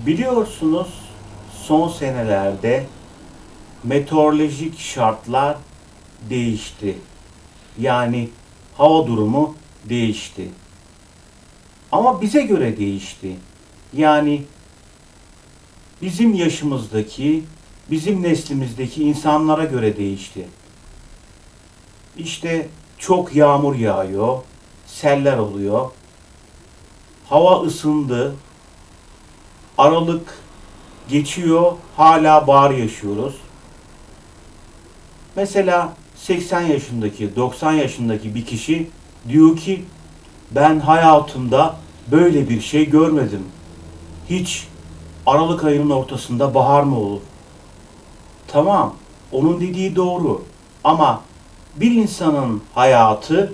Biliyorsunuz son senelerde meteorolojik şartlar değişti. Yani hava durumu değişti. Ama bize göre değişti. Yani bizim yaşımızdaki, bizim neslimizdeki insanlara göre değişti. İşte çok yağmur yağıyor, seller oluyor. Hava ısındı. Aralık geçiyor, hala bahar yaşıyoruz. Mesela 80 yaşındaki, 90 yaşındaki bir kişi diyor ki ben hayatımda böyle bir şey görmedim. Hiç Aralık ayının ortasında bahar mı olur? Tamam, onun dediği doğru. Ama bir insanın hayatı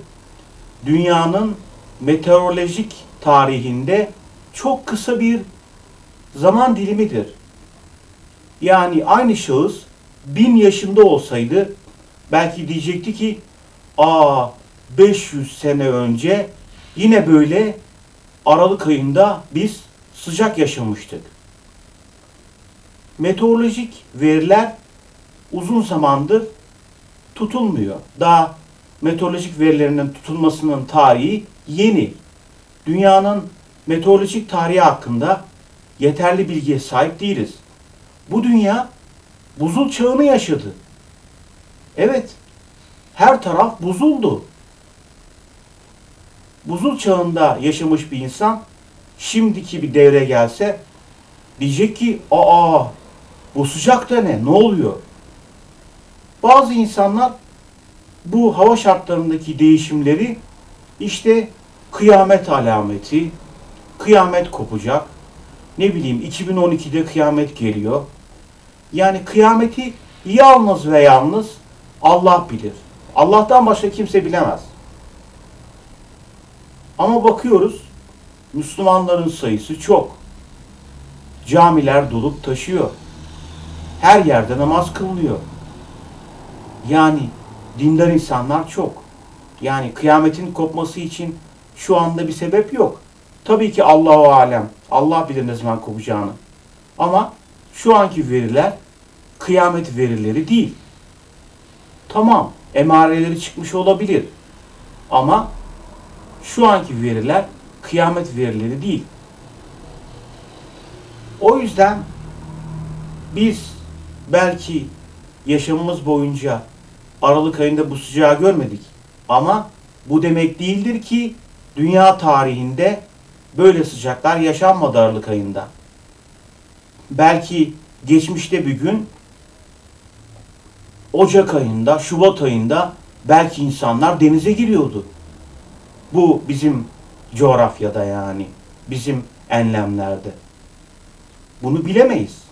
dünyanın meteorolojik tarihinde çok kısa bir zaman dilimidir. Yani aynı şahıs bin yaşında olsaydı belki diyecekti ki aa 500 sene önce yine böyle Aralık ayında biz sıcak yaşamıştık. Meteorolojik veriler uzun zamandır tutulmuyor. Daha meteorolojik verilerinin tutulmasının tarihi yeni. Dünyanın meteorolojik tarihi hakkında yeterli bilgiye sahip değiliz. Bu dünya buzul çağını yaşadı. Evet, her taraf buzuldu. Buzul çağında yaşamış bir insan şimdiki bir devre gelse diyecek ki aa bu sıcak da ne? Ne oluyor? Bazı insanlar bu hava şartlarındaki değişimleri işte kıyamet alameti, kıyamet kopacak, ne bileyim 2012'de kıyamet geliyor. Yani kıyameti yalnız ve yalnız Allah bilir. Allah'tan başka kimse bilemez. Ama bakıyoruz Müslümanların sayısı çok. Camiler dolup taşıyor. Her yerde namaz kılınıyor. Yani dindar insanlar çok. Yani kıyametin kopması için şu anda bir sebep yok. Tabii ki Allahu alem. Allah bilir ne zaman kopacağını. Ama şu anki veriler kıyamet verileri değil. Tamam, emareleri çıkmış olabilir. Ama şu anki veriler kıyamet verileri değil. O yüzden biz belki yaşamımız boyunca Aralık ayında bu sıcağı görmedik. Ama bu demek değildir ki dünya tarihinde böyle sıcaklar yaşanmadı Aralık ayında. Belki geçmişte bir gün Ocak ayında, Şubat ayında belki insanlar denize giriyordu. Bu bizim coğrafyada yani, bizim enlemlerde. Bunu bilemeyiz.